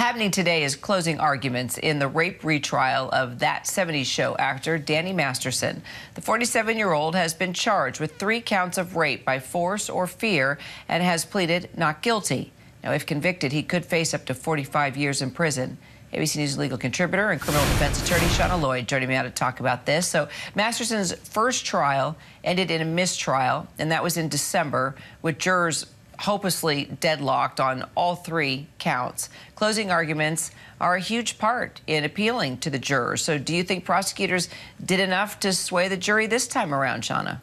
happening today is closing arguments in the rape retrial of that 70s show actor Danny Masterson. The 47 year old has been charged with three counts of rape by force or fear and has pleaded not guilty. Now, if convicted, he could face up to 45 years in prison. ABC News legal contributor and criminal defense attorney Channa Lloyd joining me now to talk about this. So, Masterson's first trial ended in a mistrial, and that was in December, with jurors hopelessly deadlocked on all three counts. Closing arguments are a huge part in appealing to the jurors. So, do you think prosecutors did enough to sway the jury this time around, Channa?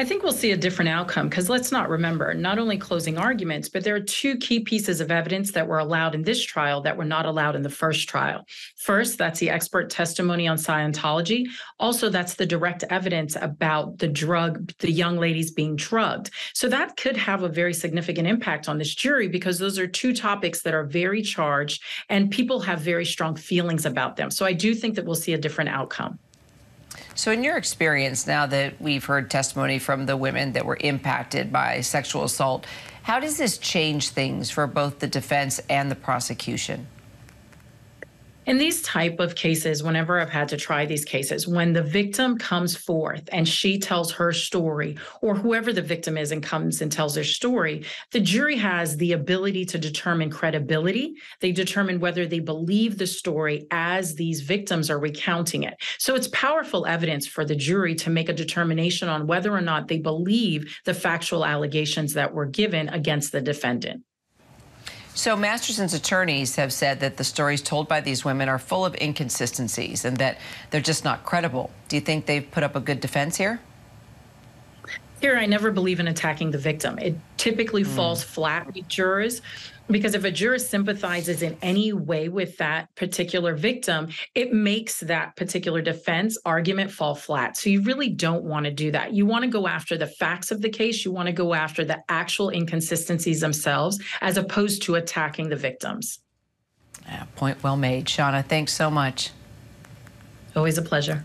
I think we'll see a different outcome because let's not remember not only closing arguments, but there are two key pieces of evidence that were allowed in this trial that were not allowed in the first trial. First, that's the expert testimony on Scientology. Also, that's the direct evidence about the drug, the young ladies being drugged. So that could have a very significant impact on this jury because those are two topics that are very charged and people have very strong feelings about them. So I do think that we'll see a different outcome. So, in your experience, now that we've heard testimony from the women that were impacted by sexual assault, how does this change things for both the defense and the prosecution? In these type of cases whenever i've had to try these cases when the victim comes forth and she tells her story or whoever the victim is and comes and tells their story the jury has the ability to determine credibility. They determine whether they believe the story as these victims are recounting it. So it's powerful evidence for the jury to make a determination on whether or not they believe the factual allegations that were given against the defendant so Masterson's attorneys have said that the stories told by these women are full of inconsistencies and that they're just not credible. Do you think they've put up a good defense here? Here, I never believe in attacking the victim. It typically mm. falls flat with jurors because if a juror sympathizes in any way with that particular victim, it makes that particular defense argument fall flat. So you really don't want to do that. You want to go after the facts of the case, you want to go after the actual inconsistencies themselves as opposed to attacking the victims. Yeah, point well made. Channa, thanks so much. Always a pleasure.